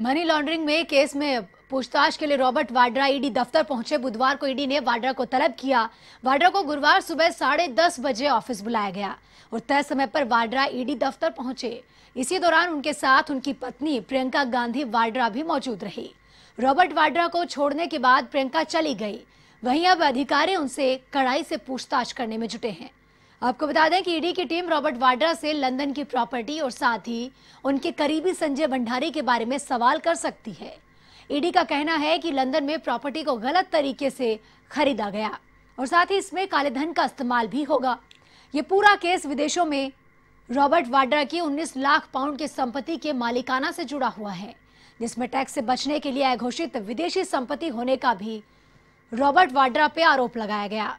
Money laundering में case में पूछताछ के लिए रॉबर्ट वाड्रा ईडी दफ्तर पहुँचे। बुधवार को ईडी ने वाड्रा को तलब किया। वाड्रा को गुरुवार सुबह साढ़े दस बजे ऑफ़िस बुलाया गया और तय समय पर वाड्रा ईडी दफ्तर पहुँचे। इसी दौरान उनके साथ उनकी पत्नी प्रियंका गांधी वाड्रा भी मौजूद रही। रॉबर्ट वाड्रा को छोड़ने के बाद प्रियंका चली गई। वहीं अब अधिकारी उनसे कड़ाई से पूछताछ करने में जुटे हैं। आपको बता दें कि ईडी की टीम रॉबर्ट वाड्रा से लंदन की प्रॉपर्टी और साथ ही उनके करीबी संजय भंडारी के बारे में सवाल कर सकती है। ईडी का कहना है कि लंदन में प्रॉपर्टी को गलत तरीके से खरीदा गया और साथ ही इसमें काले धन का इस्तेमाल भी होगा। ये पूरा केस विदेशों में रॉबर्ट वाड्रा की 19 लाख पाउंड की संपत्ति के मालिकाना से जुड़ा हुआ है, जिसमें टैक्स से बचने के लिए अघोषित विदेशी संपत्ति होने का भी रॉबर्ट वाड्रा पे आरोप लगाया गया।